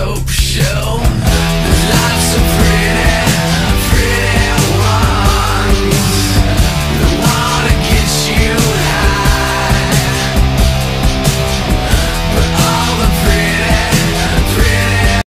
dope show.